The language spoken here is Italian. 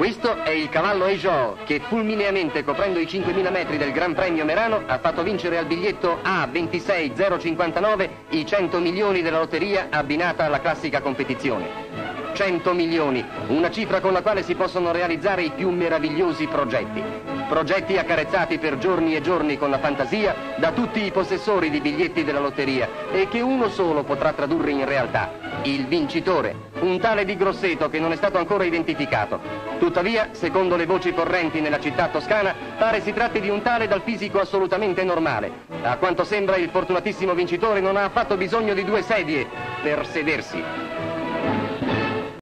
Questo è il cavallo Ejo che fulmineamente coprendo i 5.000 metri del Gran Premio Merano ha fatto vincere al biglietto A26059 i 100 milioni della lotteria abbinata alla classica competizione. 100 milioni, una cifra con la quale si possono realizzare i più meravigliosi progetti. Progetti accarezzati per giorni e giorni con la fantasia da tutti i possessori di biglietti della lotteria e che uno solo potrà tradurre in realtà. Il vincitore, un tale di Grosseto che non è stato ancora identificato. Tuttavia, secondo le voci correnti nella città toscana, pare si tratti di un tale dal fisico assolutamente normale. A quanto sembra il fortunatissimo vincitore non ha affatto bisogno di due sedie per sedersi.